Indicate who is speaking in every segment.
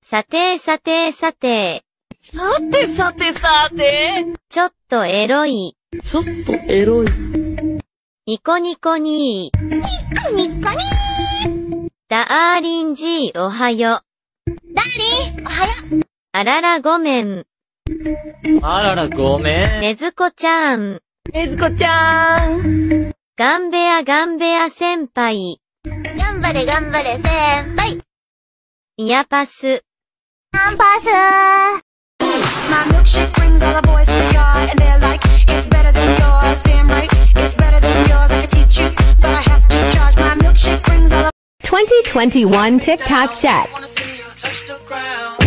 Speaker 1: さてさてさて、
Speaker 2: さてさてさて。
Speaker 1: ちょっとエロい、
Speaker 2: ちょっとエロい。
Speaker 1: ニコニコにー。ニコニコにー。ダーリン G おはよ。
Speaker 3: ダーリン、おはよう。
Speaker 1: あららごめん。
Speaker 2: あらら、ごめん。
Speaker 1: ねずこちゃん。
Speaker 2: ねずこちゃん。
Speaker 1: ガンベアガンベア先輩。
Speaker 3: 頑張れ頑張れ先輩。
Speaker 1: イヤパス。
Speaker 3: カンパスー。My milkshake brings all the boys to the yard and they're like, it's better than yours. Damn right, it's better than yours. I can teach you, but I have to charge. My milkshake brings all the
Speaker 4: 2021 TikTok Chat.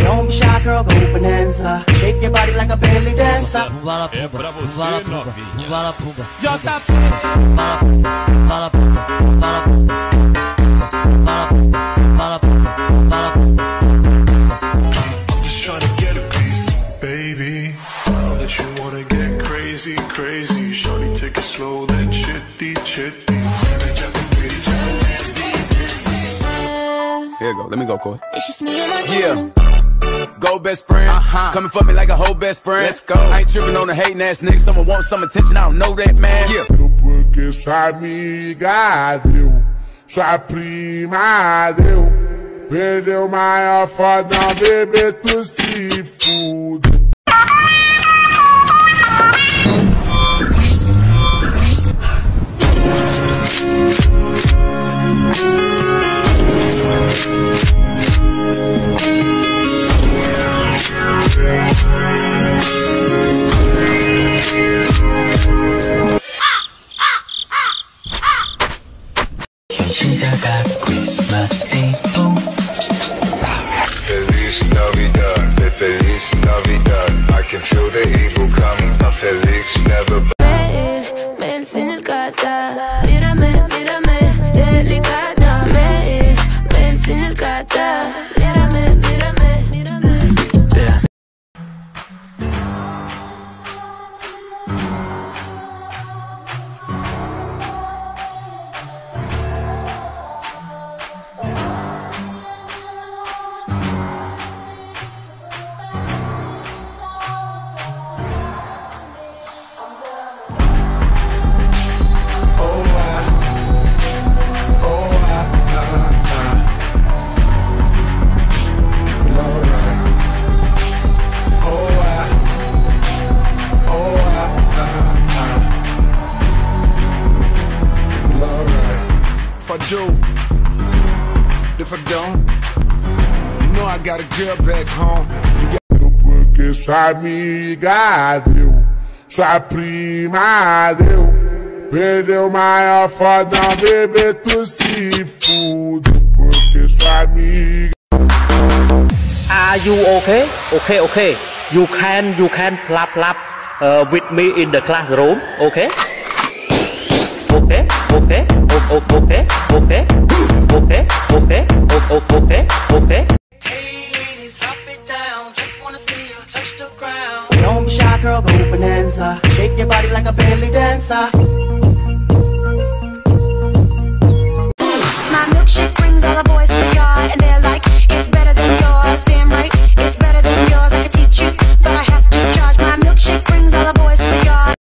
Speaker 5: Don't be shy, girl, go bonanza. Shake your body like a belly dancer.
Speaker 6: É pra você, novinha.
Speaker 7: I'm Take then chitty, chitty.
Speaker 8: Here you go. Let me go, Corey.
Speaker 3: It's just me and my
Speaker 8: Yeah. Go best friend. Uh-huh. Coming for me like a whole best friend. Let's go. I ain't tripping on the hating ass nigga. Someone wants some attention. I don't know that, man. Yeah.
Speaker 9: Porque sua amiga deu, sua prima deu. Perdeu maior fodão, bebê, tu se fude.
Speaker 10: Cata. Mírame, mírame, delicada. Mail, mail sin el cata.
Speaker 8: If I don't, you know I got a girl back home. You got
Speaker 9: Porque sua amiga deu, sua prima deu. Perdeu maior fodão, bebê, tu se fude. Porque sua amiga.
Speaker 5: Are you okay? Okay, okay. You can, you can plap plap uh, with me in the classroom. Okay? Okay, okay, o- o- okay, okay, okay, okay, dancer.
Speaker 3: My milkshake brings all the boys to the yard and they're like, it's better than yours. Damn right, it's better than yours. I can teach you, but I have to charge. My milkshake brings all the boys to the yard.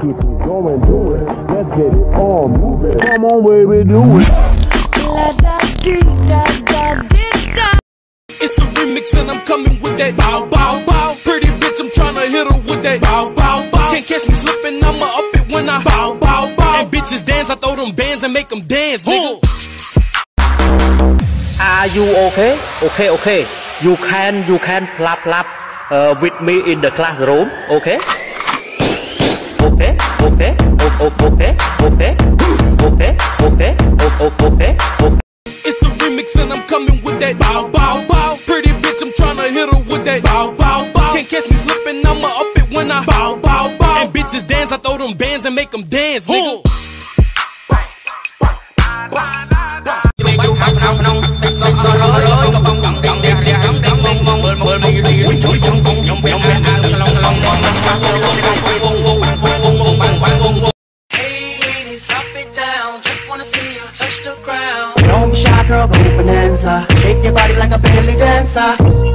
Speaker 9: Keep it going, Come on, baby, do it.
Speaker 6: It's a remix and I'm coming with that bow bow bow. Pretty bitch, I'm tryna hit her with that bow bow bow. Can't catch me slipping, I'ma up it when I bow bow bow. And bitches dance, I throw them bands and make them dance, nigga.
Speaker 5: Are you okay? Okay, okay. You can, you can plap plap uh, with me in the classroom. Okay? Okay, okay, o- o- okay, okay, okay,
Speaker 6: Bow, bow, bow. And bitches dance, I throw them bands and make them dance, nigga.
Speaker 2: Don't be shy,
Speaker 11: girl, go bonanza. Shake your body like a belly dancer.